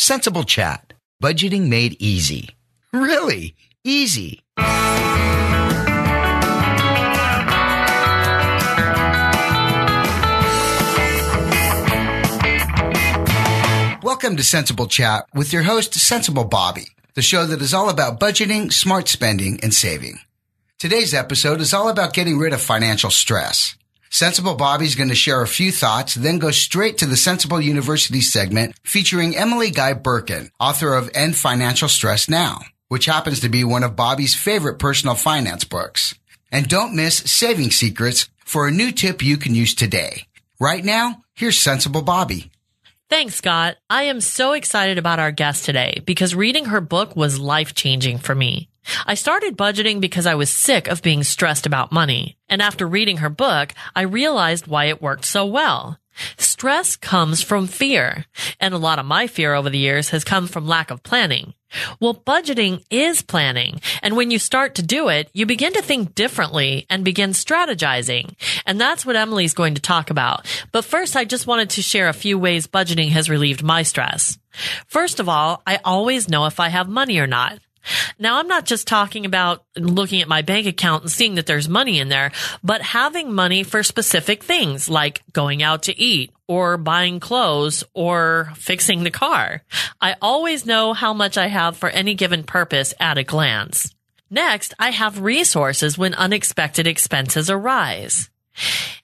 CentsAble Chat. Budgeting made easy. Really easy. Welcome to CentsAble Chat with your host, CentsAble Bobby, the show that is all about budgeting, smart spending, and saving. Today's episode is all about getting rid of financial stress. CentsAble Bobby is going to share a few thoughts, then go straight to the CentsAble University segment featuring Emily Guy Birken, author of End Financial Stress Now, which happens to be one of Bobby's favorite personal finance books. And don't miss Saving Secrets for a new tip you can use today. Right now, here's CentsAble Bobby. Thanks, Scott. I am so excited about our guest today because reading her book was life changing for me. I started budgeting because I was sick of being stressed about money. And after reading her book, I realized why it worked so well. Stress comes from fear. And a lot of my fear over the years has come from lack of planning. Well, budgeting is planning. And when you start to do it, you begin to think differently and begin strategizing. And that's what Emily's going to talk about. But first, I just wanted to share a few ways budgeting has relieved my stress. First of all, I always know if I have money or not. Now, I'm not just talking about looking at my bank account and seeing that there's money in there, but having money for specific things like going out to eat or buying clothes or fixing the car. I always know how much I have for any given purpose at a glance. Next, I have resources when unexpected expenses arise.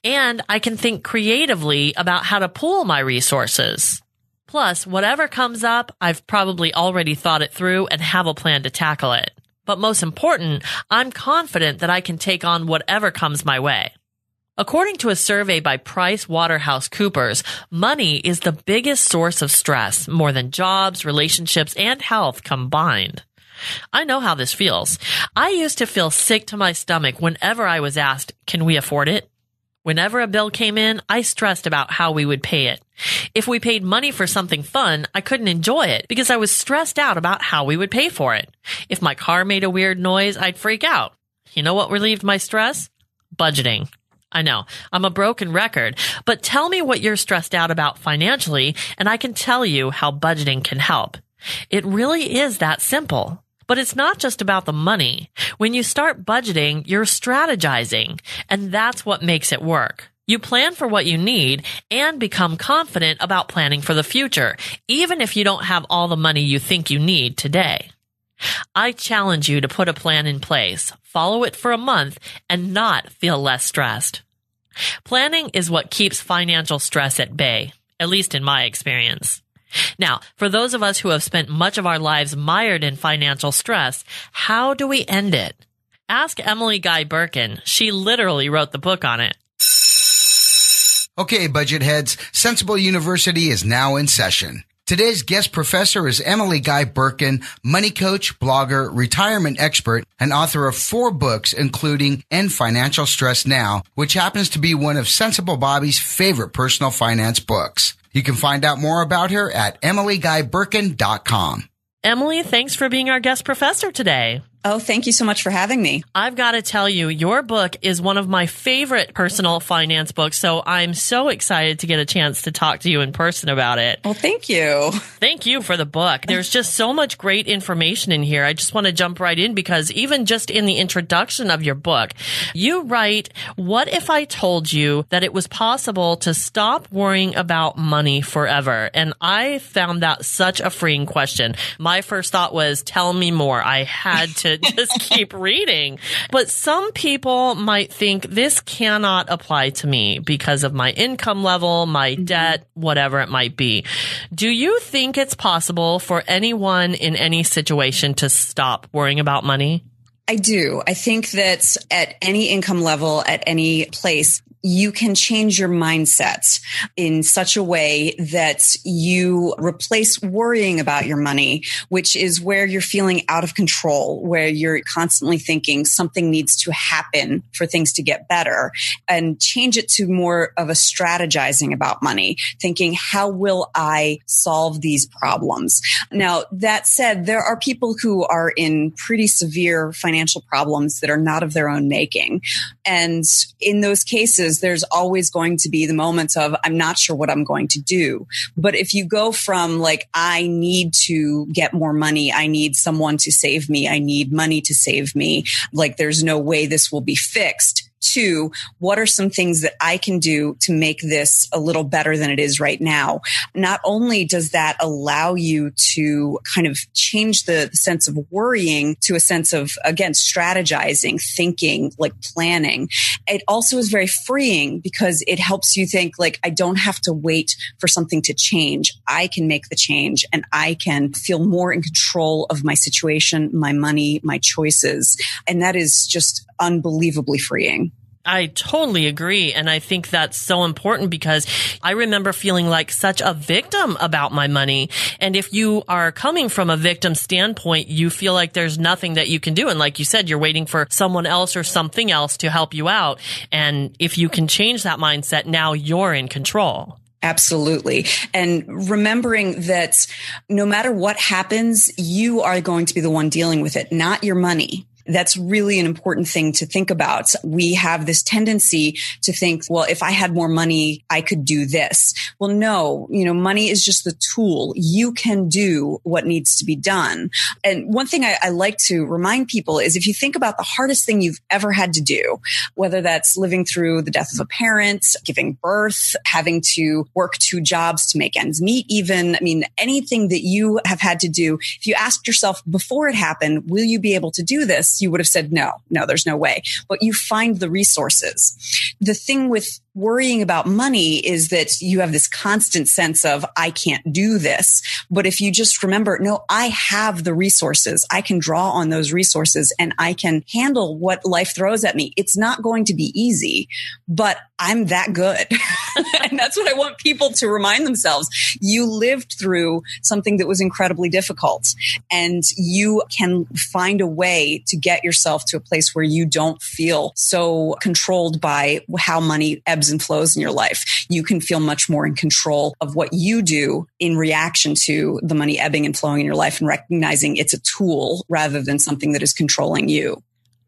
And I can think creatively about how to pool my resources. Plus, whatever comes up, I've probably already thought it through and have a plan to tackle it. But most important, I'm confident that I can take on whatever comes my way. According to a survey by PricewaterhouseCoopers, money is the biggest source of stress, more than jobs, relationships, and health combined. I know how this feels. I used to feel sick to my stomach whenever I was asked, can we afford it? Whenever a bill came in, I stressed about how we would pay it. If we paid money for something fun, I couldn't enjoy it because I was stressed out about how we would pay for it. If my car made a weird noise, I'd freak out. You know what relieved my stress? Budgeting. I know I'm a broken record, but tell me what you're stressed out about financially and I can tell you how budgeting can help. It really is that simple. But it's not just about the money. When you start budgeting, you're strategizing, and that's what makes it work. You plan for what you need and become confident about planning for the future, even if you don't have all the money you think you need today. I challenge you to put a plan in place, follow it for a month, and not feel less stressed. Planning is what keeps financial stress at bay, at least in my experience. Now, for those of us who have spent much of our lives mired in financial stress, how do we end it? Ask Emily Guy Birken. She literally wrote the book on it. Okay, budget heads, CentsAble University is now in session. Today's guest professor is Emily Guy Birken, money coach, blogger, retirement expert, and author of four books, including End Financial Stress Now, which happens to be one of CentsAble Bobby's favorite personal finance books. You can find out more about her at emilyguybirken.com. Emily, thanks for being our guest professor today. Oh, thank you so much for having me. I've got to tell you, your book is one of my favorite personal finance books. So I'm so excited to get a chance to talk to you in person about it. Well, thank you. Thank you for the book. There's just so much great information in here. I just want to jump right in because even just in the introduction of your book, you write, what if I told you that it was possible to stop worrying about money forever? And I found that such a freeing question. My first thought was, tell me more. I had to just keep reading. But some people might think this cannot apply to me because of my income level, my mm-hmm. debt, whatever it might be. Do you think it's possible for anyone in any situation to stop worrying about money? I do. I think that at any income level, at any place, you can change your mindset in such a way that you replace worrying about your money, which is where you're feeling out of control, where you're constantly thinking something needs to happen for things to get better and change it to more of a strategizing about money, thinking, how will I solve these problems? Now, that said, there are people who are in pretty severe financial problems that are not of their own making. And in those cases, is there's always going to be the moments of, I'm not sure what I'm going to do. But if you go from like, I need to get more money, I need someone to save me, I need money to save me, like there's no way this will be fixed Two, what are some things that I can do to make this a little better than it is right now? Not only does that allow you to kind of change the, sense of worrying to a sense of, again, strategizing, thinking, like planning. It also is very freeing because it helps you think like, I don't have to wait for something to change. I can make the change and I can feel more in control of my situation, my money, my choices. And that is just unbelievably freeing. I totally agree. And I think that's so important because I remember feeling like such a victim about my money. And if you are coming from a victim standpoint, you feel like there's nothing that you can do. And like you said, you're waiting for someone else or something else to help you out. And if you can change that mindset, now you're in control. Absolutely. And remembering that no matter what happens, you are going to be the one dealing with it, not your money that's really an important thing to think about. We have this tendency to think, well, if I had more money, I could do this. Well, no, you know, money is just the tool. You can do what needs to be done. And one thing I, I like to remind people is if you think about the hardest thing you've ever had to do, whether that's living through the death of a parent, giving birth, having to work two jobs to make ends meet, even, I mean, anything that you have had to do, if you asked yourself before it happened, will you be able to do this? You would have said, no, no, there's no way. But you find the resources. The thing with worrying about money is that you have this constant sense of, I can't do this. But if you just remember, no, I have the resources. I can draw on those resources and I can handle what life throws at me. It's not going to be easy, but I'm that good. and that's what I want people to remind themselves. You lived through something that was incredibly difficult and you can find a way to get yourself to a place where you don't feel so controlled by how money ebbs and flows in your life. You can feel much more in control of what you do in reaction to the money ebbing and flowing in your life and recognizing it's a tool rather than something that is controlling you.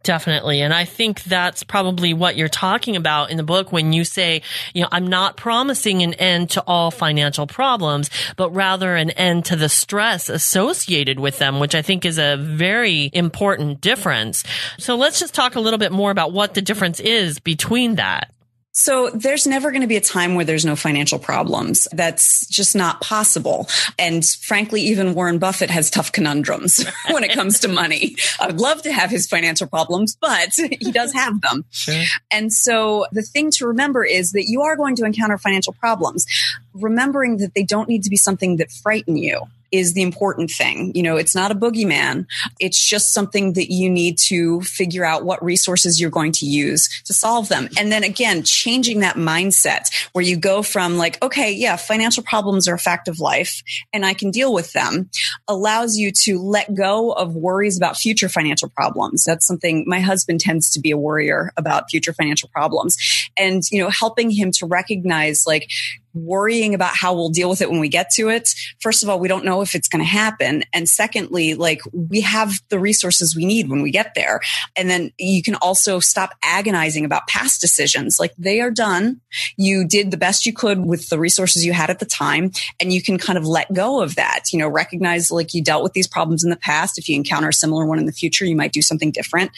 Definitely. And I think that's probably what you're talking about in the book when you say, you know, I'm not promising an end to all financial problems, but rather an end to the stress associated with them, which I think is a very important difference. So let's just talk a little bit more about what the difference is between that. So there's never going to be a time where there's no financial problems. That's just not possible. And frankly, even Warren Buffett has tough conundrums when it comes to money. I would love to have his financial problems, but he does have them. Sure. And so the thing to remember is that you are going to encounter financial problems, remembering that they don't need to be something that frighten you is the important thing. You know, it's not a boogeyman. It's just something that you need to figure out what resources you're going to use to solve them. And then again, changing that mindset where you go from like, okay, yeah, financial problems are a fact of life and I can deal with them allows you to let go of worries about future financial problems. That's something my husband tends to be a worrier about future financial problems and, you know, helping him to recognize like, worrying about how we'll deal with it when we get to it. First of all, we don't know if it's going to happen. And secondly, like we have the resources we need when we get there. And then you can also stop agonizing about past decisions. Like they are done. You did the best you could with the resources you had at the time. And you can kind of let go of that, you know, recognize like you dealt with these problems in the past. If you encounter a similar one in the future, you might do something different.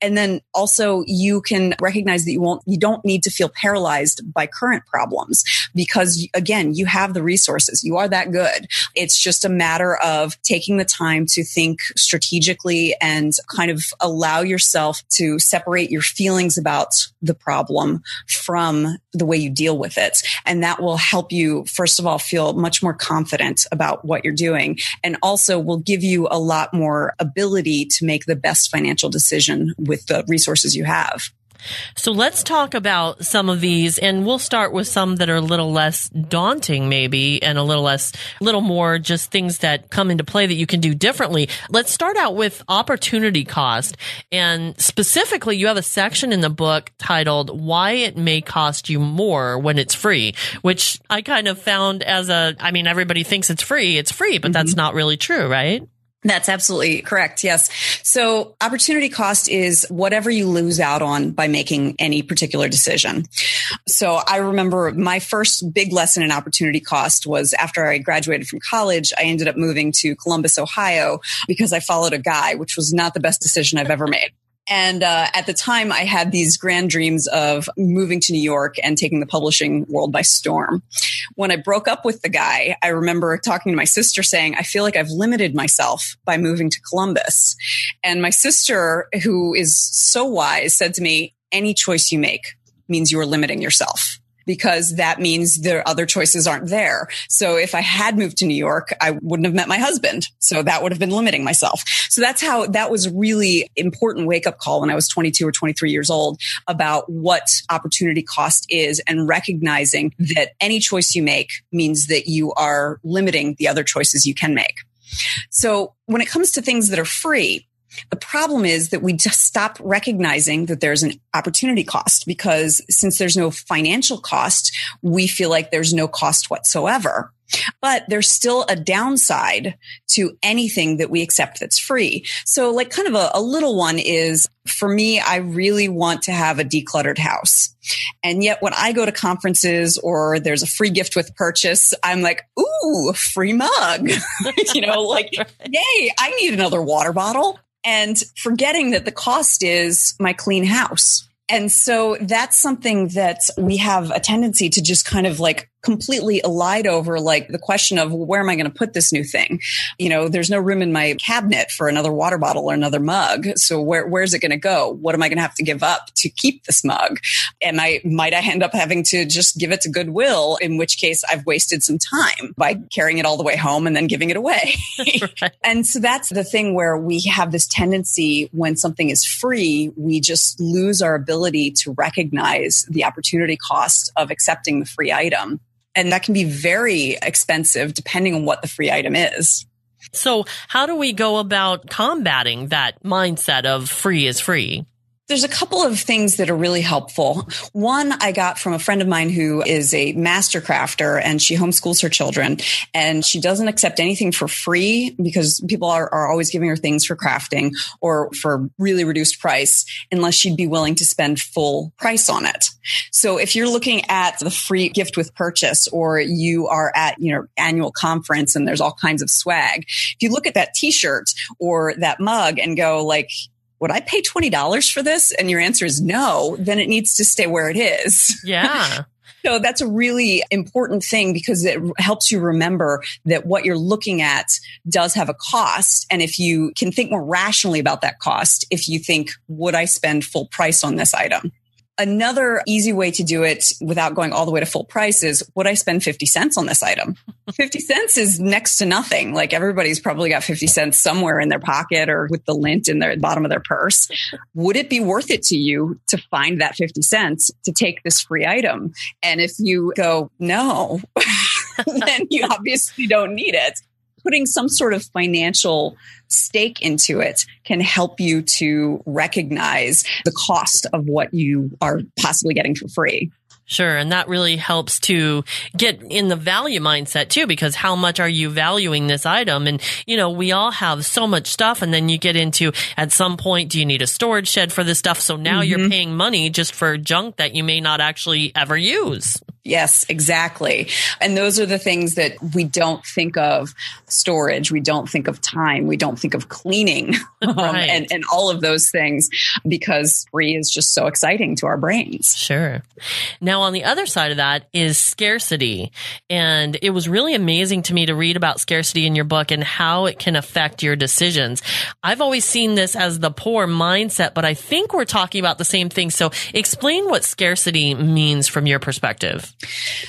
And then also you can recognize that you won't, you don't need to feel paralyzed by current problems because because again, you have the resources. You are that good. It's just a matter of taking the time to think strategically and kind of allow yourself to separate your feelings about the problem from the way you deal with it. And that will help you, first of all, feel much more confident about what you're doing. And also will give you a lot more ability to make the best financial decision with the resources you have. So let's talk about some of these and we'll start with some that are a little less daunting maybe and a little less, a little more just things that come into play that you can do differently. Let's start out with opportunity cost. And specifically, you have a section in the book titled why it may cost you more when it's free, which I kind of found as a, I mean, everybody thinks it's free. It's free, but mm-hmm. that's not really true, right? That's absolutely correct. Yes. So opportunity cost is whatever you lose out on by making any particular decision. So I remember my first big lesson in opportunity cost was after I graduated from college, I ended up moving to Columbus, Ohio because I followed a guy, which was not the best decision I've ever made. And uh, at the time, I had these grand dreams of moving to New York and taking the publishing world by storm. When I broke up with the guy, I remember talking to my sister saying, I feel like I've limited myself by moving to Columbus. And my sister, who is so wise, said to me, Any choice you make means you are limiting yourself because that means their other choices aren't there. So if I had moved to New York, I wouldn't have met my husband. So that would have been limiting myself. So that's how that was really important wake up call when I was 22 or 23 years old about what opportunity cost is and recognizing that any choice you make means that you are limiting the other choices you can make. So when it comes to things that are free, the problem is that we just stop recognizing that there's an opportunity cost because since there's no financial cost, we feel like there's no cost whatsoever. But there's still a downside to anything that we accept that's free. So like kind of a, a, little one is for me, I really want to have a decluttered house. And yet when I go to conferences or there's a free gift with purchase, I'm like, ooh, free mug. you know, like, yay, I need another water bottle and forgetting that the cost is my clean house. And so that's something that we have a tendency to just kind of like completely allied over like the question of well, where am I going to put this new thing? You know, there's no room in my cabinet for another water bottle or another mug. So where, where's it going to go? What am I going to have to give up to keep this mug? And I might I end up having to just give it to Goodwill, in which case I've wasted some time by carrying it all the way home and then giving it away. right. And so that's the thing where we have this tendency when something is free, we just lose our ability to recognize the opportunity cost of accepting the free item and that can be very expensive depending on what the free item is. So how do we go about combating that mindset of free is free? There's a couple of things that are really helpful. One I got from a friend of mine who is a master crafter and she homeschools her children and she doesn't accept anything for free because people are, are always giving her things for crafting or for really reduced price unless she'd be willing to spend full price on it. So if you're looking at the free gift with purchase or you are at, you know, annual conference and there's all kinds of swag, if you look at that t-shirt or that mug and go like, would I pay $20 for this? And your answer is no, then it needs to stay where it is. Yeah. so that's a really important thing because it helps you remember that what you're looking at does have a cost. And if you can think more rationally about that cost, if you think, would I spend full price on this item? Another easy way to do it without going all the way to full price is would I spend 50 cents on this item? 50 cents is next to nothing. Like everybody's probably got 50 cents somewhere in their pocket or with the lint in their bottom of their purse. Would it be worth it to you to find that 50 cents to take this free item? And if you go, no, then you obviously don't need it putting some sort of financial stake into it can help you to recognize the cost of what you are possibly getting for free. Sure. And that really helps to get in the value mindset too, because how much are you valuing this item? And, you know, we all have so much stuff. And then you get into at some point, do you need a storage shed for this stuff? So now mm-hmm. you're paying money just for junk that you may not actually ever use. Yes, exactly. And those are the things that we don't think of storage. We don't think of time. We don't think of cleaning um, and, and all of those things because free is just so exciting to our brains. Sure. Now, on the other side of that is scarcity. And it was really amazing to me to read about scarcity in your book and how it can affect your decisions. I've always seen this as the poor mindset, but I think we're talking about the same thing. So explain what scarcity means from your perspective.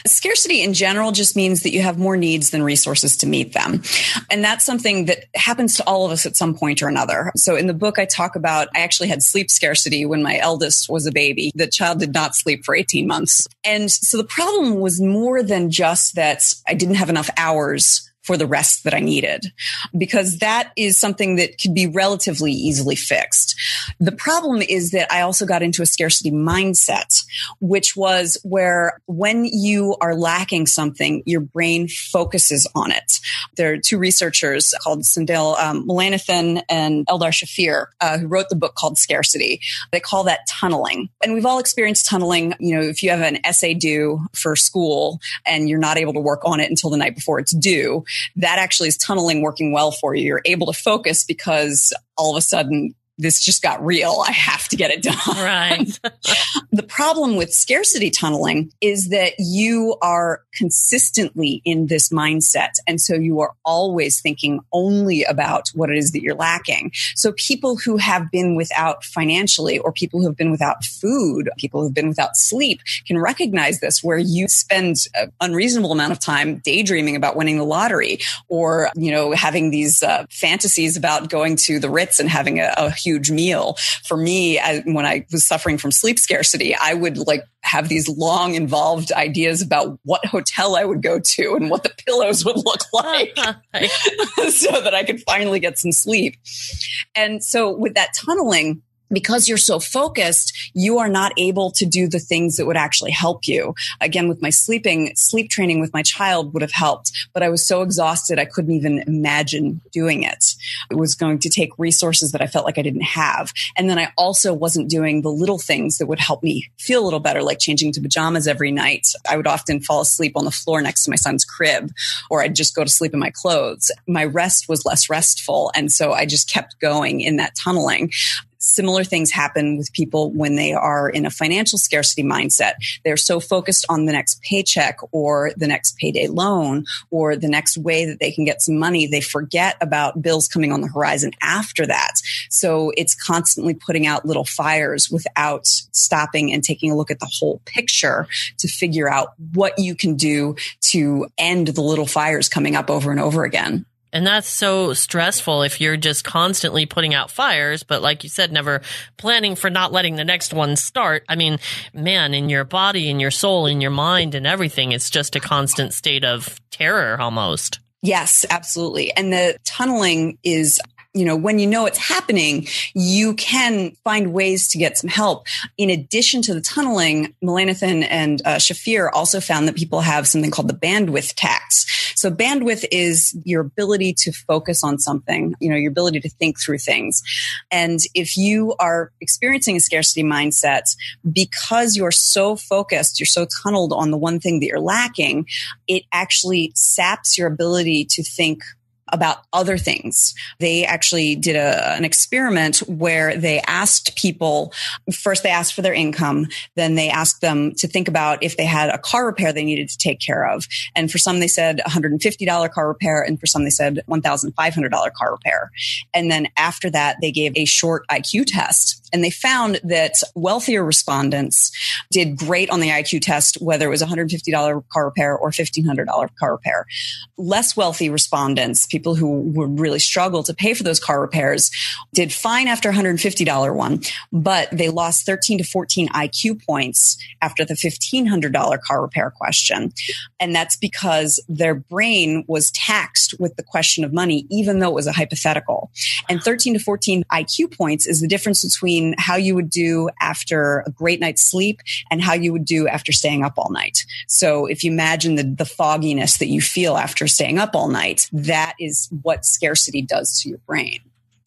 Scarcity in general just means that you have more needs than resources to meet them. And that's something that happens to all of us at some point or another. So in the book, I talk about I actually had sleep scarcity when my eldest was a baby. The child did not sleep for 18 months. And so the problem was more than just that I didn't have enough hours for the rest that I needed because that is something that could be relatively easily fixed. The problem is that I also got into a scarcity mindset, which was where when you are lacking something, your brain focuses on it. There are two researchers called Sendhil um, Mullainathan and Eldar Shafir uh, who wrote the book called Scarcity. They call that tunneling. And we've all experienced tunneling. You know, if you have an essay due for school and you're not able to work on it until the night before it's due, that actually is tunneling working well for you. You're able to focus because all of a sudden this just got real. I have to get it done. Right. the problem with scarcity tunneling is that you are consistently in this mindset. And so you are always thinking only about what it is that you're lacking. So people who have been without financially or people who have been without food, people who've been without sleep can recognize this where you spend an unreasonable amount of time daydreaming about winning the lottery or, you know, having these uh, fantasies about going to the Ritz and having a, a huge meal. For me, I, when I was suffering from sleep scarcity, I would like have these long involved ideas about what hotel I would go to and what the pillows would look like so that I could finally get some sleep. And so with that tunneling, because you're so focused, you are not able to do the things that would actually help you. Again, with my sleeping, sleep training with my child would have helped, but I was so exhausted, I couldn't even imagine doing it. It was going to take resources that I felt like I didn't have. And then I also wasn't doing the little things that would help me feel a little better, like changing to pajamas every night. I would often fall asleep on the floor next to my son's crib, or I'd just go to sleep in my clothes. My rest was less restful. And so I just kept going in that tunneling. Similar things happen with people when they are in a financial scarcity mindset. They're so focused on the next paycheck or the next payday loan or the next way that they can get some money, they forget about bills coming on the horizon after that. So it's constantly putting out little fires without stopping and taking a look at the whole picture to figure out what you can do to end the little fires coming up over and over again. And that's so stressful if you're just constantly putting out fires, but like you said, never planning for not letting the next one start. I mean, man, in your body, in your soul, in your mind, and everything, it's just a constant state of terror almost. Yes, absolutely. And the tunneling is you know, when you know it's happening, you can find ways to get some help. In addition to the tunneling, Mullainathan and uh, Shafir also found that people have something called the bandwidth tax. So bandwidth is your ability to focus on something, you know, your ability to think through things. And if you are experiencing a scarcity mindset because you're so focused, you're so tunneled on the one thing that you're lacking, it actually saps your ability to think about other things. They actually did a, an experiment where they asked people first, they asked for their income. Then they asked them to think about if they had a car repair they needed to take care of. And for some, they said $150 car repair. And for some, they said $1,500 car repair. And then after that, they gave a short IQ test. And they found that wealthier respondents did great on the IQ test, whether it was $150 car repair or $1,500 car repair. Less wealthy respondents, people who would really struggle to pay for those car repairs did fine after $150 one, but they lost 13 to 14 IQ points after the $1,500 car repair question. And that's because their brain was taxed with the question of money, even though it was a hypothetical. And 13 to 14 IQ points is the difference between how you would do after a great night's sleep and how you would do after staying up all night. So if you imagine the, the fogginess that you feel after staying up all night, that is is what scarcity does to your brain.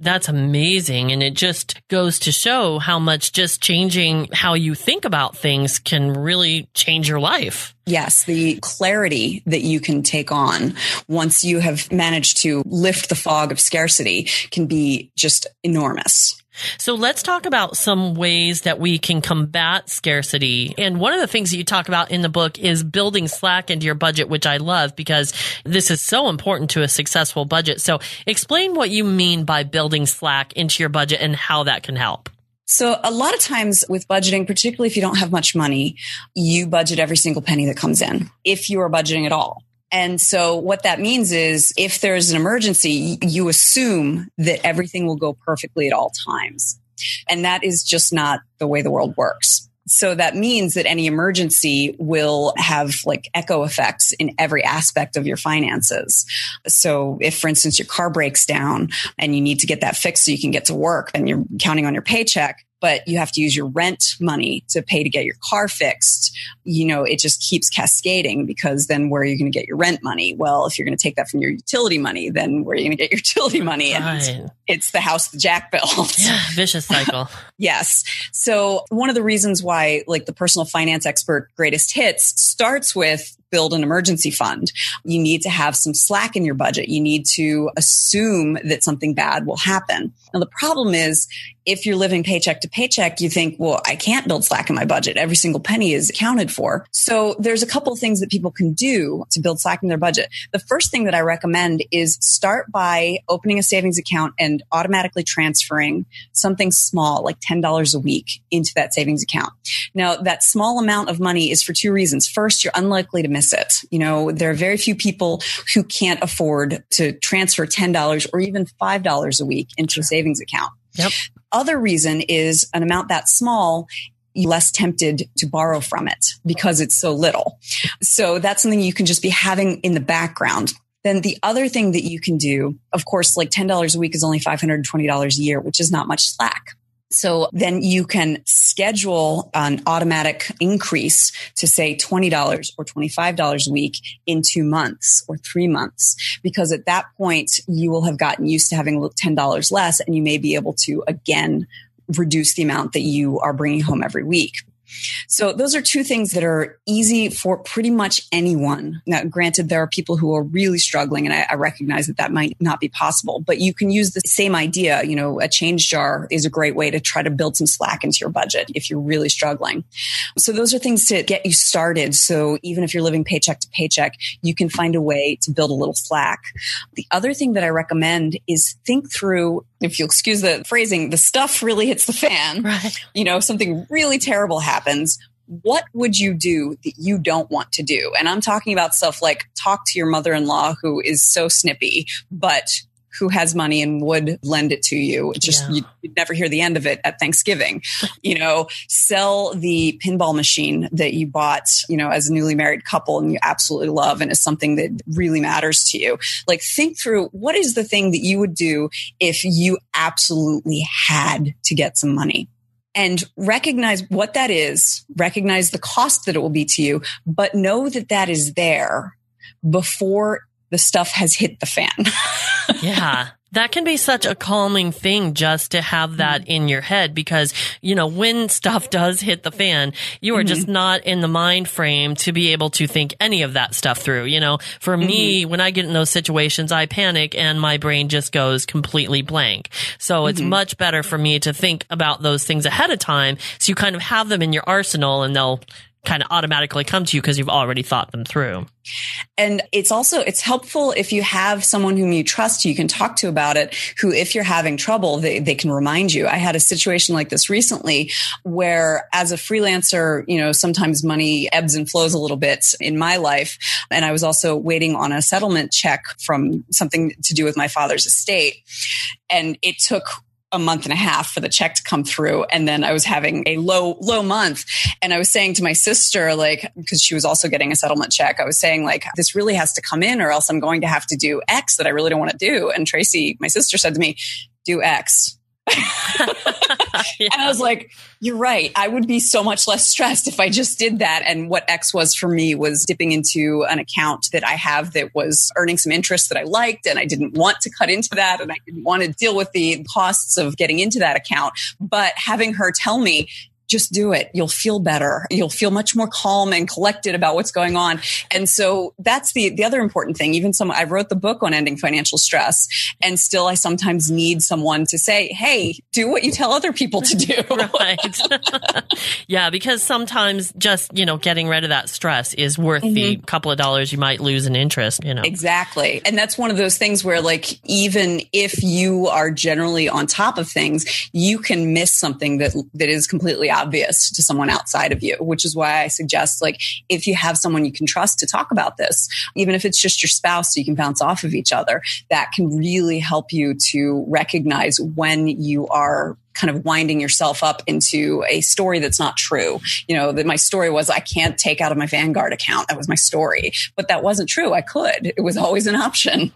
That's amazing. And it just goes to show how much just changing how you think about things can really change your life. Yes, the clarity that you can take on once you have managed to lift the fog of scarcity can be just enormous. So let's talk about some ways that we can combat scarcity. And one of the things that you talk about in the book is building slack into your budget, which I love because this is so important to a successful budget. So explain what you mean by building slack into your budget and how that can help. So a lot of times with budgeting, particularly if you don't have much money, you budget every single penny that comes in, if you are budgeting at all. And so what that means is if there's an emergency, you assume that everything will go perfectly at all times. And that is just not the way the world works. So that means that any emergency will have like echo effects in every aspect of your finances. So if, for instance, your car breaks down and you need to get that fixed so you can get to work and you're counting on your paycheck, but you have to use your rent money to pay to get your car fixed, you know, it just keeps cascading because then where are you going to get your rent money? Well, if you're going to take that from your utility money, then where are you going to get your utility money? Right. And it's the house the Jack built. Yeah, vicious cycle. yes. So one of the reasons why like the personal finance expert greatest hits starts with build an emergency fund. You need to have some slack in your budget. You need to assume that something bad will happen. Now, the problem is if you're living paycheck to paycheck, you think, well, I can't build slack in my budget. Every single penny is accounted for. So there's a couple things that people can do to build slack in their budget. The first thing that I recommend is start by opening a savings account and automatically transferring something small, like $10 a week into that savings account. Now, that small amount of money is for two reasons. First, you're unlikely to miss it. You know, there are very few people who can't afford to transfer $10 or even $5 a week into a savings account. Yep. Other reason is an amount that small less tempted to borrow from it because it's so little. So that's something you can just be having in the background. Then the other thing that you can do, of course, like $10 a week is only $520 a year, which is not much slack. So then you can schedule an automatic increase to say $20 or $25 a week in two months or three months. Because at that point, you will have gotten used to having $10 less and you may be able to again reduce the amount that you are bringing home every week. So those are two things that are easy for pretty much anyone. Now, granted, there are people who are really struggling and I, I, recognize that that might not be possible, but you can use the same idea. You know, a change jar is a great way to try to build some slack into your budget if you're really struggling. So those are things to get you started. So even if you're living paycheck to paycheck, you can find a way to build a little slack. The other thing that I recommend is think through if you'll excuse the phrasing, the stuff really hits the fan. Right. You know, something really terrible happens. What would you do that you don't want to do? And I'm talking about stuff like talk to your mother in law who is so snippy, but who has money and would lend it to you. Just yeah. you'd, never hear the end of it at Thanksgiving. you know, sell the pinball machine that you bought, you know, as a newly married couple and you absolutely love and is something that really matters to you. Like think through what is the thing that you would do if you absolutely had to get some money and recognize what that is, recognize the cost that it will be to you, but know that that is there before the stuff has hit the fan. yeah. That can be such a calming thing just to have that mm-hmm. in your head because, you know, when stuff does hit the fan, you are mm-hmm. just not in the mind frame to be able to think any of that stuff through. You know, for mm-hmm. me, when I get in those situations, I panic and my brain just goes completely blank. So it's mm-hmm. much better for me to think about those things ahead of time. So you kind of have them in your arsenal and they'll kind of automatically come to you because you've already thought them through. And it's also it's helpful if you have someone whom you trust you can talk to about it who if you're having trouble they, they can remind you. I had a situation like this recently where as a freelancer, you know, sometimes money ebbs and flows a little bit in my life and I was also waiting on a settlement check from something to do with my father's estate and it took a month and a half for the check to come through. And then I was having a low, low month. And I was saying to my sister, like, because she was also getting a settlement check, I was saying, like, this really has to come in or else I'm going to have to do X that I really don't want to do. And Tracy, my sister said to me, do X. yeah. And I was like, you're right. I would be so much less stressed if I just did that. And what X was for me was dipping into an account that I have that was earning some interest that I liked. And I didn't want to cut into that. And I didn't want to deal with the costs of getting into that account. But having her tell me, just do it. You'll feel better. You'll feel much more calm and collected about what's going on. And so that's the, the other important thing. Even some, I wrote the book on ending financial stress and still I sometimes need someone to say, Hey, do what you tell other people to do. right. yeah. Because sometimes just, you know, getting rid of that stress is worth mm-hmm. the couple of dollars you might lose in interest, you know. Exactly. And that's one of those things where like, even if you are generally on top of things, you can miss something that, that is completely obvious obvious to someone outside of you, which is why I suggest like if you have someone you can trust to talk about this, even if it's just your spouse so you can bounce off of each other, that can really help you to recognize when you are kind of winding yourself up into a story that's not true. You know, that my story was I can't take out of my Vanguard account. That was my story. But that wasn't true. I could. It was always an option.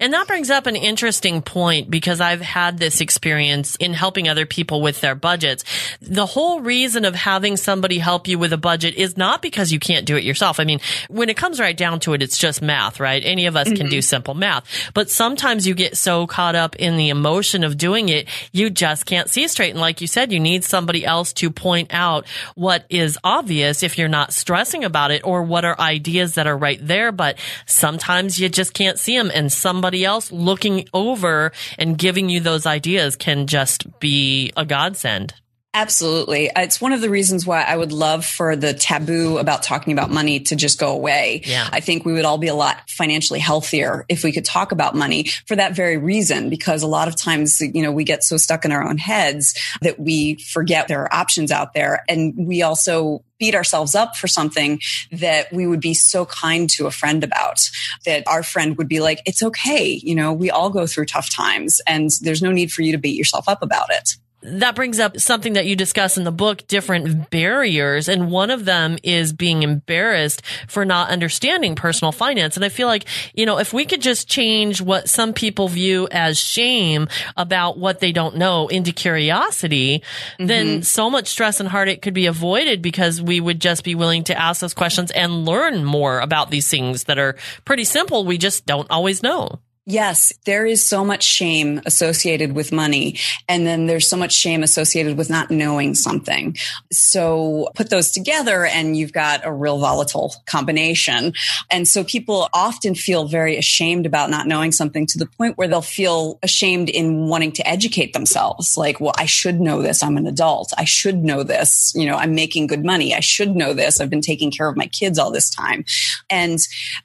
And that brings up an interesting point because I've had this experience in helping other people with their budgets. The whole reason of having somebody help you with a budget is not because you can't do it yourself. I mean, when it comes right down to it, it's just math, right? Any of us mm-hmm. can do simple math, but sometimes you get so caught up in the emotion of doing it, you just can't see straight. And like you said, you need somebody else to point out what is obvious if you're not stressing about it or what are ideas that are right there. But sometimes you just can't see them and somebody else looking over and giving you those ideas can just be a godsend. Absolutely. Uh, it's one of the reasons why I would love for the taboo about talking about money to just go away. Yeah. I think we would all be a lot financially healthier if we could talk about money for that very reason, because a lot of times, you know, we get so stuck in our own heads that we forget there are options out there. And we also beat ourselves up for something that we would be so kind to a friend about that our friend would be like, it's okay. You know, we all go through tough times and there's no need for you to beat yourself up about it that brings up something that you discuss in the book, different barriers. And one of them is being embarrassed for not understanding personal finance. And I feel like, you know, if we could just change what some people view as shame about what they don't know into curiosity, mm-hmm. then so much stress and heartache could be avoided because we would just be willing to ask those questions and learn more about these things that are pretty simple. We just don't always know. Yes, there is so much shame associated with money. And then there's so much shame associated with not knowing something. So put those together and you've got a real volatile combination. And so people often feel very ashamed about not knowing something to the point where they'll feel ashamed in wanting to educate themselves. Like, well, I should know this. I'm an adult. I should know this. You know, I'm making good money. I should know this. I've been taking care of my kids all this time. And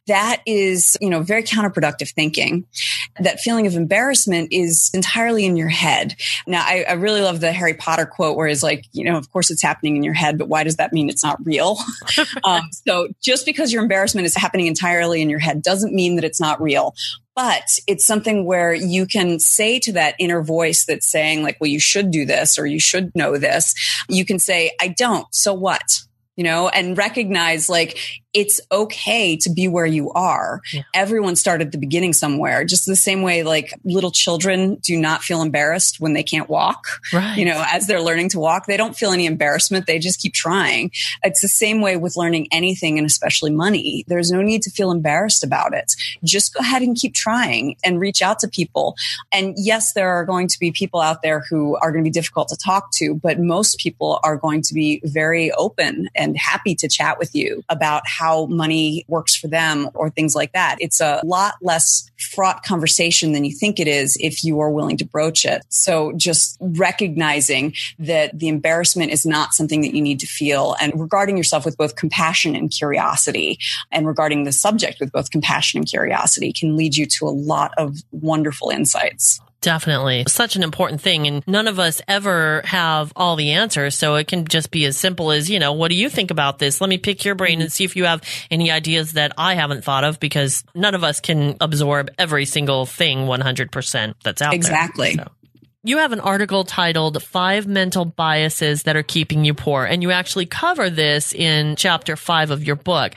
that is, you know, very counterproductive thinking that feeling of embarrassment is entirely in your head. Now, I, I really love the Harry Potter quote where it's like, you know, of course it's happening in your head, but why does that mean it's not real? um, so just because your embarrassment is happening entirely in your head doesn't mean that it's not real but it's something where you can say to that inner voice that's saying like well you should do this or you should know this you can say i don't so what you know and recognize like it's okay to be where you are. Yeah. Everyone started at the beginning somewhere, just the same way like little children do not feel embarrassed when they can't walk. Right. You know, as they're learning to walk, they don't feel any embarrassment. They just keep trying. It's the same way with learning anything and especially money. There's no need to feel embarrassed about it. Just go ahead and keep trying and reach out to people. And yes, there are going to be people out there who are going to be difficult to talk to, but most people are going to be very open and happy to chat with you about how how money works for them or things like that. It's a lot less fraught conversation than you think it is if you are willing to broach it. So just recognizing that the embarrassment is not something that you need to feel and regarding yourself with both compassion and curiosity and regarding the subject with both compassion and curiosity can lead you to a lot of wonderful insights. Definitely. Such an important thing. And none of us ever have all the answers. So it can just be as simple as, you know, what do you think about this? Let me pick your brain and see if you have any ideas that I haven't thought of because none of us can absorb every single thing 100% that's out exactly. there. Exactly. So. You have an article titled Five Mental Biases That Are Keeping You Poor, and you actually cover this in chapter five of your book.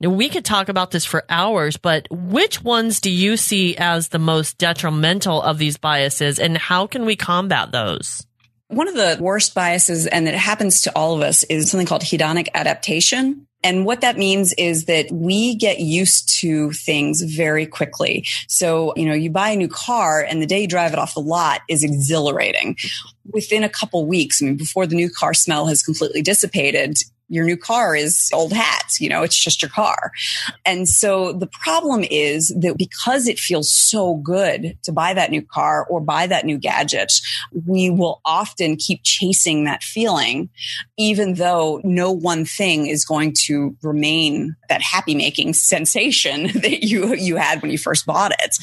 Now, we could talk about this for hours, but which ones do you see as the most detrimental of these biases, and how can we combat those? One of the worst biases, and it happens to all of us, is something called hedonic adaptation. And what that means is that we get used to things very quickly. So, you know, you buy a new car and the day you drive it off the lot is exhilarating. Within a couple weeks, I mean, before the new car smell has completely dissipated, your new car is old hat. You know, it's just your car. And so the problem is that because it feels so good to buy that new car or buy that new gadget, we will often keep chasing that feeling, even though no one thing is going to remain that happy making sensation that you, you had when you first bought it.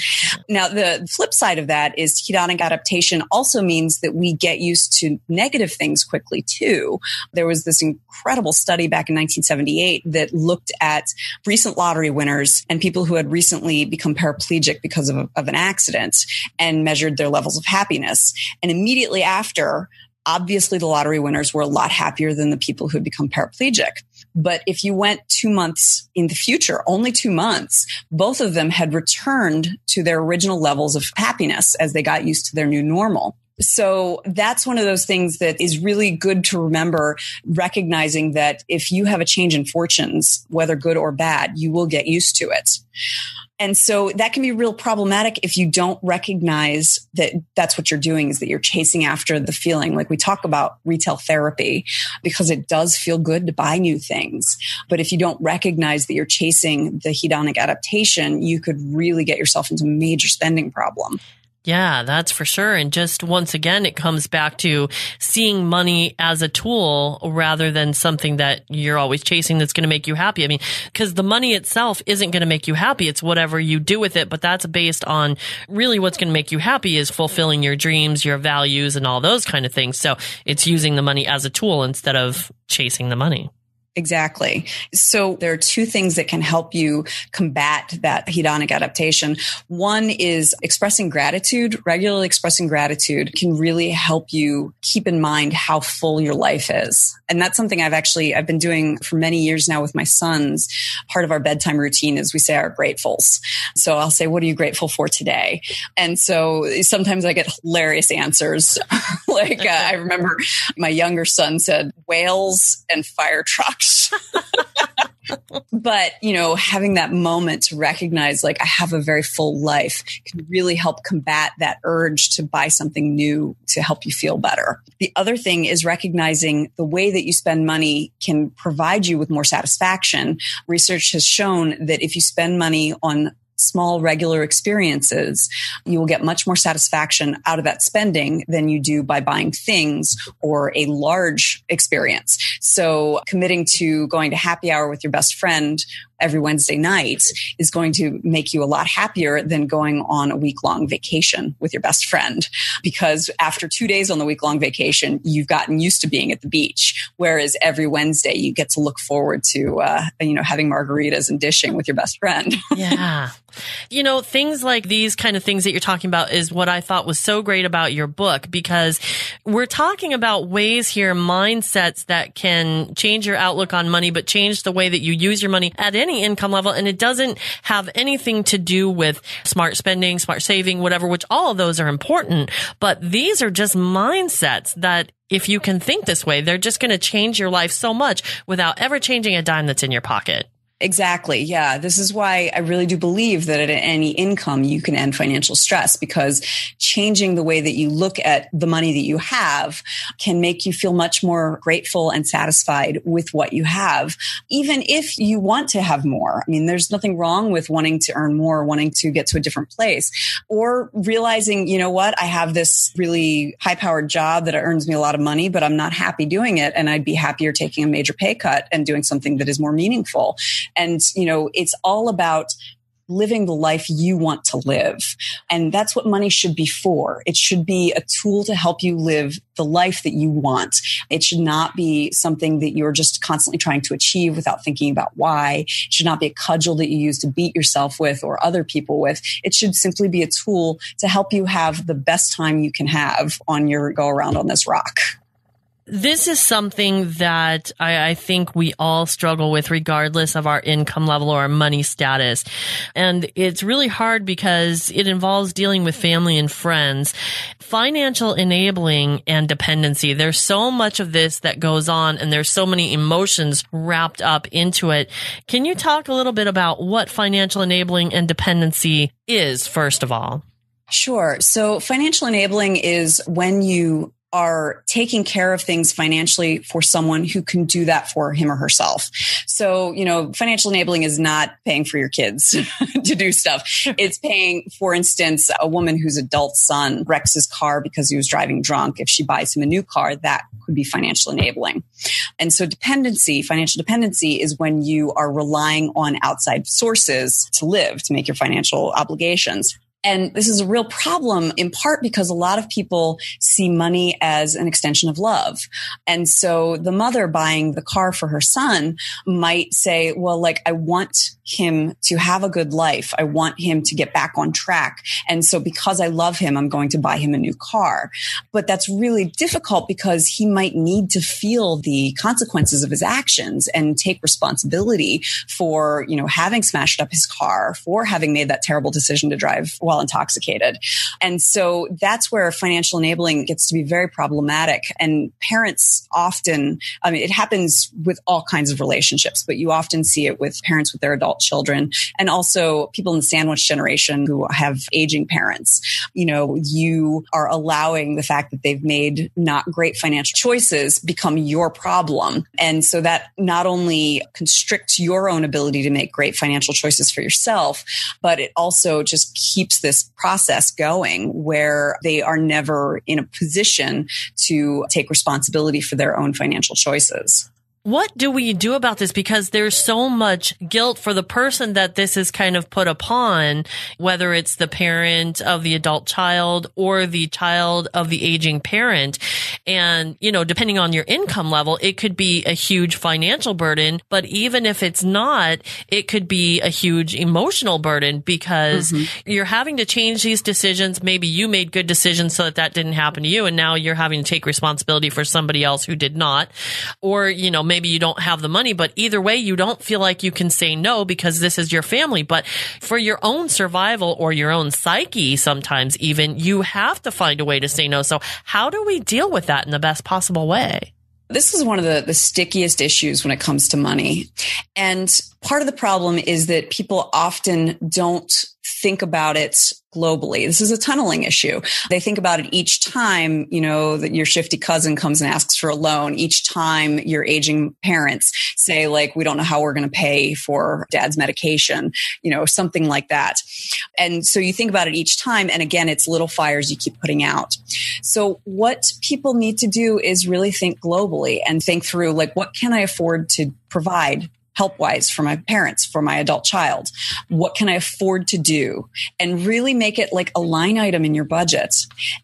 Now, the flip side of that is hedonic adaptation also means that we get used to negative things quickly too. There was this incredible study back in 1978 that looked at recent lottery winners and people who had recently become paraplegic because of, of an accident and measured their levels of happiness. And immediately after, obviously the lottery winners were a lot happier than the people who had become paraplegic. But if you went two months in the future, only two months, both of them had returned to their original levels of happiness as they got used to their new normal. So that's one of those things that is really good to remember, recognizing that if you have a change in fortunes, whether good or bad, you will get used to it. And so that can be real problematic if you don't recognize that that's what you're doing is that you're chasing after the feeling. Like we talk about retail therapy because it does feel good to buy new things. But if you don't recognize that you're chasing the hedonic adaptation, you could really get yourself into a major spending problem. Yeah, that's for sure. And just once again, it comes back to seeing money as a tool rather than something that you're always chasing that's going to make you happy. I mean, because the money itself isn't going to make you happy. It's whatever you do with it, but that's based on really what's going to make you happy is fulfilling your dreams, your values, and all those kind of things. So it's using the money as a tool instead of chasing the money. Exactly. So there are two things that can help you combat that hedonic adaptation. One is expressing gratitude. Regularly expressing gratitude can really help you keep in mind how full your life is. And that's something I've actually, I've been doing for many years now with my sons. Part of our bedtime routine is we say our gratefuls. So I'll say, what are you grateful for today? And so sometimes I get hilarious answers. like uh, I remember my younger son said, whales and fire trucks. but, you know, having that moment to recognize like I have a very full life can really help combat that urge to buy something new to help you feel better. The other thing is recognizing the way that you spend money can provide you with more satisfaction. Research has shown that if you spend money on small regular experiences, you will get much more satisfaction out of that spending than you do by buying things or a large experience. So committing to going to happy hour with your best friend every Wednesday night is going to make you a lot happier than going on a week long vacation with your best friend. Because after two days on the week long vacation, you've gotten used to being at the beach. Whereas every Wednesday, you get to look forward to, uh, you know, having margaritas and dishing with your best friend. yeah. You know, things like these kind of things that you're talking about is what I thought was so great about your book because we're talking about ways here, mindsets that can change your outlook on money, but change the way that you use your money at any any income level. And it doesn't have anything to do with smart spending, smart saving, whatever, which all of those are important. But these are just mindsets that if you can think this way, they're just going to change your life so much without ever changing a dime that's in your pocket. Exactly. Yeah. This is why I really do believe that at any income, you can end financial stress because changing the way that you look at the money that you have can make you feel much more grateful and satisfied with what you have, even if you want to have more. I mean, there's nothing wrong with wanting to earn more, wanting to get to a different place or realizing, you know what? I have this really high powered job that earns me a lot of money, but I'm not happy doing it. And I'd be happier taking a major pay cut and doing something that is more meaningful. And, you know, it's all about living the life you want to live. And that's what money should be for. It should be a tool to help you live the life that you want. It should not be something that you're just constantly trying to achieve without thinking about why. It should not be a cudgel that you use to beat yourself with or other people with. It should simply be a tool to help you have the best time you can have on your go around on this rock. This is something that I, I, think we all struggle with regardless of our income level or our money status. And it's really hard because it involves dealing with family and friends. Financial enabling and dependency. There's so much of this that goes on and there's so many emotions wrapped up into it. Can you talk a little bit about what financial enabling and dependency is, first of all? Sure. So financial enabling is when you are taking care of things financially for someone who can do that for him or herself. So, you know, financial enabling is not paying for your kids to do stuff. It's paying, for instance, a woman whose adult son wrecks his car because he was driving drunk. If she buys him a new car, that could be financial enabling. And so dependency, financial dependency is when you are relying on outside sources to live, to make your financial obligations. And this is a real problem in part because a lot of people see money as an extension of love. And so the mother buying the car for her son might say, well, like, I want him to have a good life. I want him to get back on track. And so because I love him, I'm going to buy him a new car. But that's really difficult because he might need to feel the consequences of his actions and take responsibility for, you know, having smashed up his car, for having made that terrible decision to drive while intoxicated. And so that's where financial enabling gets to be very problematic. And parents often, I mean, it happens with all kinds of relationships, but you often see it with parents with their adult children and also people in the sandwich generation who have aging parents. You know, you are allowing the fact that they've made not great financial choices become your problem. And so that not only constricts your own ability to make great financial choices for yourself, but it also just keeps this process going where they are never in a position to take responsibility for their own financial choices. What do we do about this? Because there's so much guilt for the person that this is kind of put upon, whether it's the parent of the adult child or the child of the aging parent. And, you know, depending on your income level, it could be a huge financial burden. But even if it's not, it could be a huge emotional burden because mm-hmm. you're having to change these decisions. Maybe you made good decisions so that that didn't happen to you. And now you're having to take responsibility for somebody else who did not. Or, you know, maybe you don't have the money, but either way, you don't feel like you can say no because this is your family. But for your own survival or your own psyche, sometimes even you have to find a way to say no. So how do we deal with that in the best possible way? This is one of the, the stickiest issues when it comes to money. And part of the problem is that people often don't think about it globally. This is a tunneling issue. They think about it each time, you know, that your shifty cousin comes and asks for a loan. Each time your aging parents say, like, we don't know how we're going to pay for dad's medication, you know, something like that. And so you think about it each time. And again, it's little fires you keep putting out. So what people need to do is really think globally and think through, like, what can I afford to provide help wise for my parents, for my adult child? What can I afford to do? And really make it like a line item in your budget.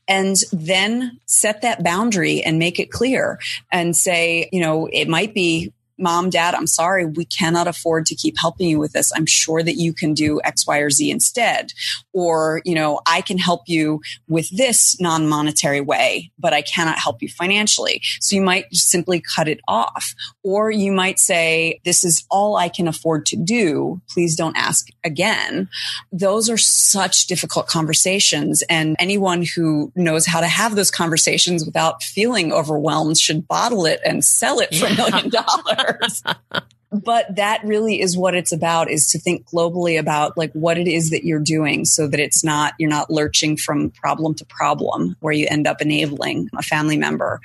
And then set that boundary and make it clear and say, you know, it might be mom, dad, I'm sorry, we cannot afford to keep helping you with this. I'm sure that you can do X, Y, or Z instead. Or, you know, I can help you with this non monetary way, but I cannot help you financially. So you might simply cut it off. Or you might say, this is all I can afford to do. Please don't ask again. Those are such difficult conversations. And anyone who knows how to have those conversations without feeling overwhelmed should bottle it and sell it for a million dollars but that really is what it's about is to think globally about like what it is that you're doing so that it's not you're not lurching from problem to problem where you end up enabling a family member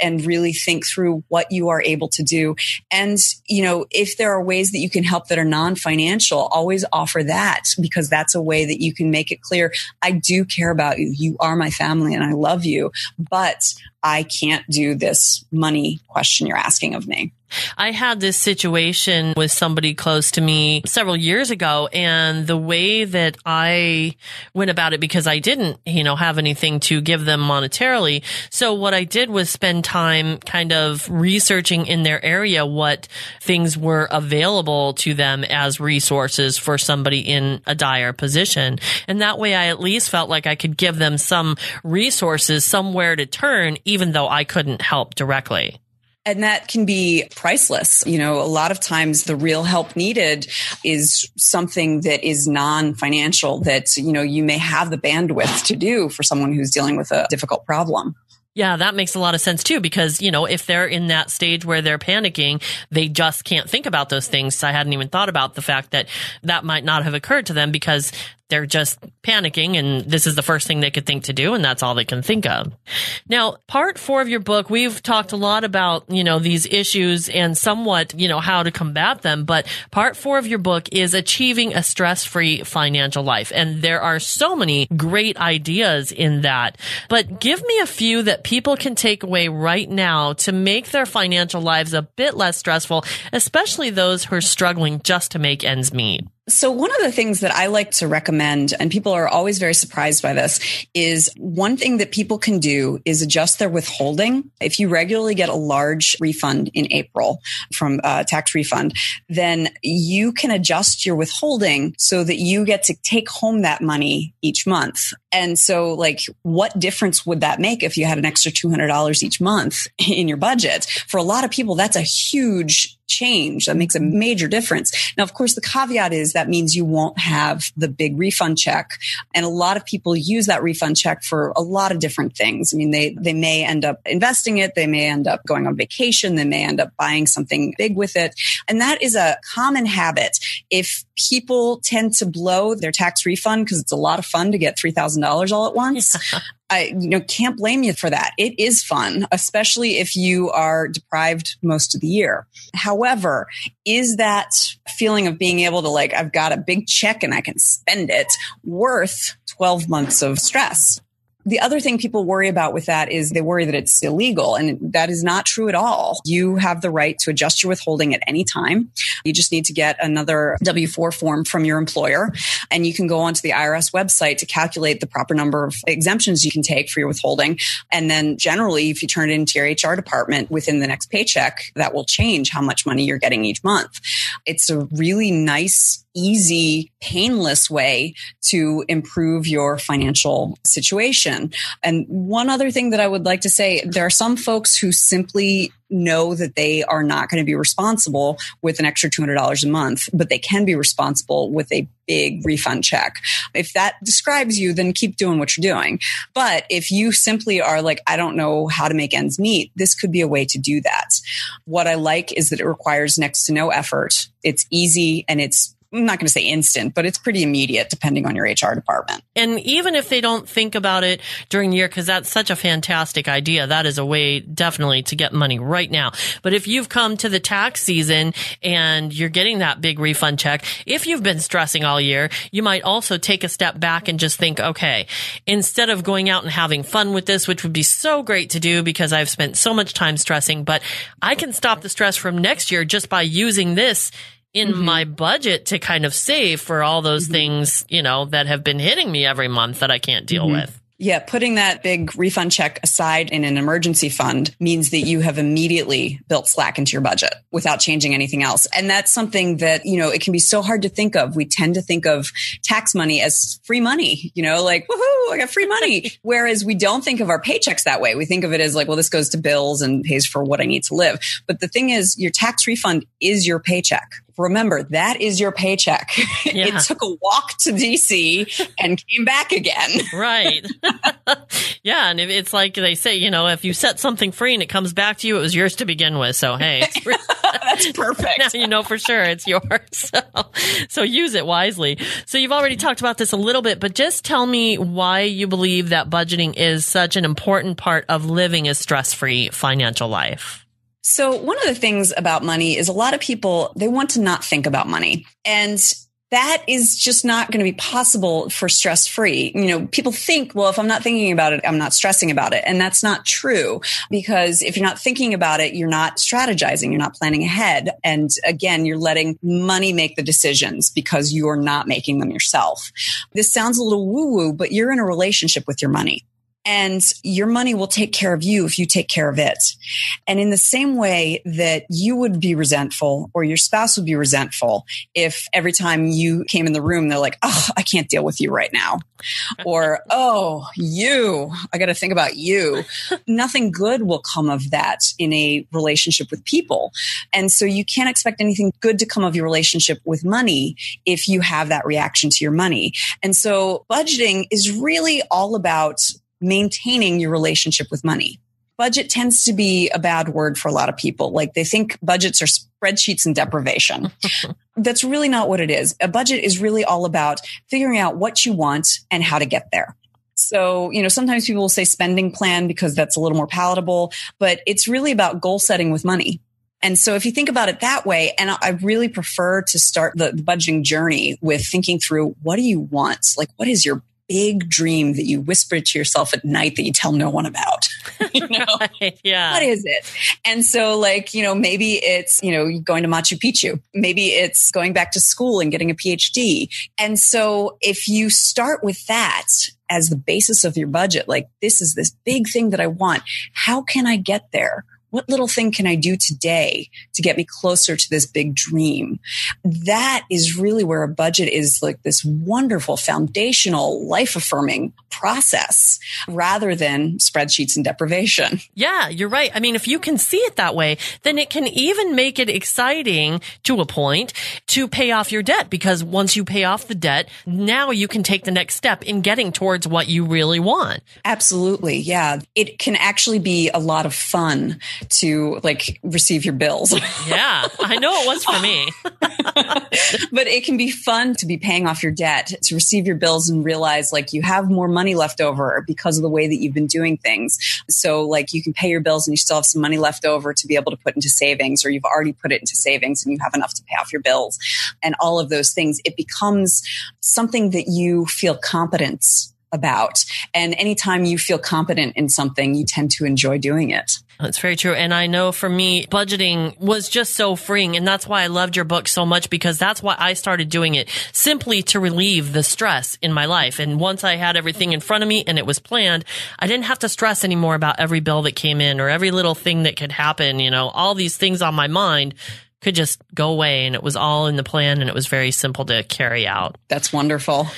and really think through what you are able to do and you know if there are ways that you can help that are non-financial always offer that because that's a way that you can make it clear I do care about you you are my family and I love you but I can't do this money question you're asking of me. I had this situation with somebody close to me several years ago and the way that I went about it because I didn't, you know, have anything to give them monetarily. So what I did was spend time kind of researching in their area what things were available to them as resources for somebody in a dire position. And that way I at least felt like I could give them some resources, somewhere to turn, even though I couldn't help directly. And that can be priceless. You know, a lot of times the real help needed is something that is non financial that, you know, you may have the bandwidth to do for someone who's dealing with a difficult problem. Yeah, that makes a lot of sense too, because, you know, if they're in that stage where they're panicking, they just can't think about those things. I hadn't even thought about the fact that that might not have occurred to them because they're just panicking and this is the first thing they could think to do and that's all they can think of. Now, part four of your book, we've talked a lot about, you know, these issues and somewhat, you know, how to combat them. But part four of your book is achieving a stress free financial life. And there are so many great ideas in that. But give me a few that people can take away right now to make their financial lives a bit less stressful, especially those who are struggling just to make ends meet. So one of the things that I like to recommend, and people are always very surprised by this, is one thing that people can do is adjust their withholding. If you regularly get a large refund in April from a tax refund, then you can adjust your withholding so that you get to take home that money each month. And so like, what difference would that make if you had an extra $200 each month in your budget? For a lot of people, that's a huge change. That makes a major difference. Now, of course, the caveat is that means you won't have the big refund check. And a lot of people use that refund check for a lot of different things. I mean, they, they may end up investing it. They may end up going on vacation. They may end up buying something big with it. And that is a common habit. If people tend to blow their tax refund because it's a lot of fun to get $3,000 all at once, I you know can't blame you for that. It is fun, especially if you are deprived most of the year. However, is that feeling of being able to like I've got a big check and I can spend it worth 12 months of stress? The other thing people worry about with that is they worry that it's illegal. And that is not true at all. You have the right to adjust your withholding at any time. You just need to get another W 4 form from your employer. And you can go onto the IRS website to calculate the proper number of exemptions you can take for your withholding. And then generally, if you turn it into your HR department within the next paycheck, that will change how much money you're getting each month. It's a really nice easy, painless way to improve your financial situation. And one other thing that I would like to say, there are some folks who simply know that they are not going to be responsible with an extra $200 a month, but they can be responsible with a big refund check. If that describes you, then keep doing what you're doing. But if you simply are like, I don't know how to make ends meet, this could be a way to do that. What I like is that it requires next to no effort. It's easy and it's I'm not going to say instant, but it's pretty immediate depending on your HR department. And even if they don't think about it during the year, because that's such a fantastic idea, that is a way definitely to get money right now. But if you've come to the tax season and you're getting that big refund check, if you've been stressing all year, you might also take a step back and just think, okay, instead of going out and having fun with this, which would be so great to do because I've spent so much time stressing, but I can stop the stress from next year just by using this in mm-hmm. my budget to kind of save for all those mm-hmm. things, you know, that have been hitting me every month that I can't deal mm-hmm. with. Yeah, putting that big refund check aside in an emergency fund means that you have immediately built slack into your budget without changing anything else. And that's something that, you know, it can be so hard to think of. We tend to think of tax money as free money, you know, like, woohoo, I got free money. Whereas we don't think of our paychecks that way. We think of it as like, well, this goes to bills and pays for what I need to live. But the thing is, your tax refund is your paycheck remember that is your paycheck. Yeah. it took a walk to DC and came back again. right. yeah. And it's like they say, you know, if you set something free and it comes back to you, it was yours to begin with. So, hey, that's perfect. now you know for sure it's yours. So, so use it wisely. So you've already talked about this a little bit, but just tell me why you believe that budgeting is such an important part of living a stress free financial life. So one of the things about money is a lot of people, they want to not think about money. And that is just not going to be possible for stress free. You know, people think, well, if I'm not thinking about it, I'm not stressing about it. And that's not true because if you're not thinking about it, you're not strategizing, you're not planning ahead. And again, you're letting money make the decisions because you're not making them yourself. This sounds a little woo woo, but you're in a relationship with your money and your money will take care of you if you take care of it. And in the same way that you would be resentful or your spouse would be resentful if every time you came in the room, they're like, Oh, I can't deal with you right now. or, Oh, you, I got to think about you. Nothing good will come of that in a relationship with people. And so you can't expect anything good to come of your relationship with money if you have that reaction to your money. And so budgeting is really all about maintaining your relationship with money. Budget tends to be a bad word for a lot of people. Like they think budgets are spreadsheets and deprivation. That's really not what it is. A budget is really all about figuring out what you want and how to get there. So, you know, sometimes people will say spending plan because that's a little more palatable, but it's really about goal setting with money. And so if you think about it that way, and I really prefer to start the budgeting journey with thinking through what do you want? Like, what is your big dream that you whisper to yourself at night that you tell no one about. you know? Right, yeah. What is it? And so, like, you know, maybe it's, you know, going to Machu Picchu. Maybe it's going back to school and getting a PhD. And so, if you start with that as the basis of your budget, like, this is this big thing that I want, how can I get there? What little thing can I do today to get me closer to this big dream? That is really where a budget is like this wonderful foundational life affirming process rather than spreadsheets and deprivation. Yeah, you're right. I mean, if you can see it that way, then it can even make it exciting to a point to pay off your debt because once you pay off the debt, now you can take the next step in getting towards what you really want. Absolutely. Yeah. It can actually be a lot of fun to like receive your bills. yeah, I know it was for me. but it can be fun to be paying off your debt, to receive your bills and realize like you have more money left over because of the way that you've been doing things. So like you can pay your bills and you still have some money left over to be able to put into savings or you've already put it into savings and you have enough to pay off your bills and all of those things. It becomes something that you feel competence about. And anytime you feel competent in something, you tend to enjoy doing it. That's very true. And I know for me, budgeting was just so freeing. And that's why I loved your book so much because that's why I started doing it simply to relieve the stress in my life. And once I had everything in front of me and it was planned, I didn't have to stress anymore about every bill that came in or every little thing that could happen. You know, all these things on my mind could just go away and it was all in the plan and it was very simple to carry out. That's wonderful.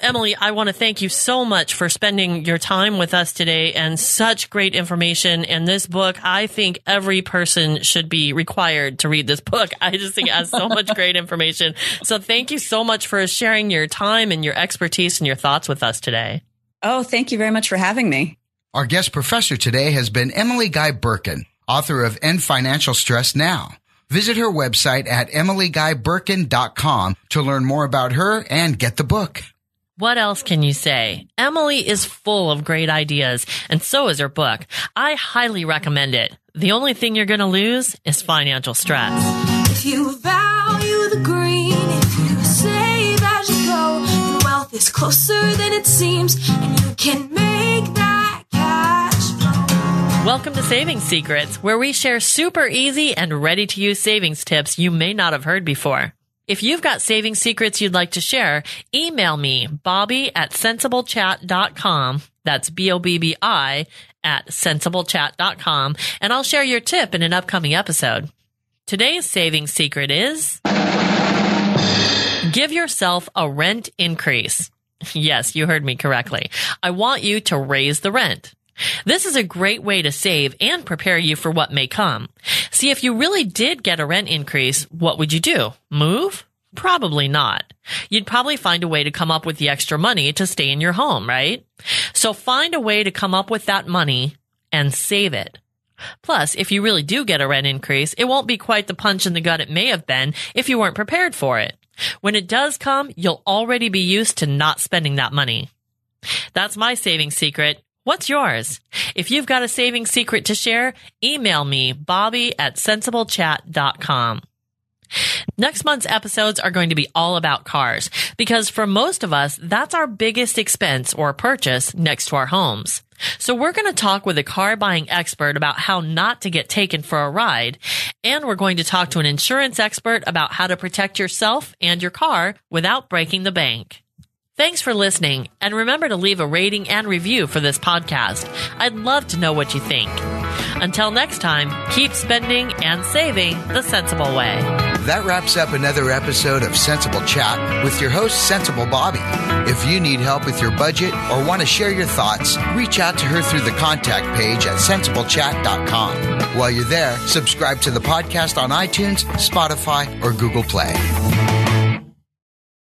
Emily, I want to thank you so much for spending your time with us today and such great information. And this book, I think every person should be required to read this book. I just think it has so much great information. So thank you so much for sharing your time and your expertise and your thoughts with us today. Oh, thank you very much for having me. Our guest professor today has been Emily Guy Birken, author of End Financial Stress Now. Visit her website at emilyguybirken.com to learn more about her and get the book. What else can you say? Emily is full of great ideas, and so is her book. I highly recommend it. The only thing you're going to lose is financial stress. If you value the green, if you save as you go, then wealth is closer than it seems, and you can make that cash flow. Welcome to Saving Secrets, where we share super easy and ready to use savings tips you may not have heard before. If you've got saving secrets you'd like to share, email me, bobbi at centsablechat.com. That's B-O-B-B-I at centsablechat.com and I'll share your tip in an upcoming episode. Today's saving secret is give yourself a rent increase. Yes, you heard me correctly. I want you to raise the rent. This is a great way to save and prepare you for what may come. See, if you really did get a rent increase, what would you do? Move? Probably not. You'd probably find a way to come up with the extra money to stay in your home, right? So find a way to come up with that money and save it. Plus, if you really do get a rent increase, it won't be quite the punch in the gut it may have been if you weren't prepared for it. When it does come, you'll already be used to not spending that money. That's my saving secret. What's yours? If you've got a saving secret to share, email me, bobbi at centsablechat.com. Next month's episodes are going to be all about cars because for most of us, that's our biggest expense or purchase next to our homes. So we're going to talk with a car buying expert about how not to get taken for a ride. And we're going to talk to an insurance expert about how to protect yourself and your car without breaking the bank. Thanks for listening, and remember to leave a rating and review for this podcast. I'd love to know what you think. Until next time, keep spending and saving the sensible way. That wraps up another episode of CentsAble Chat with your host, CentsAble Bobbi. If you need help with your budget or want to share your thoughts, reach out to her through the contact page at centsablechat.com. While you're there, subscribe to the podcast on iTunes, Spotify, or Google Play.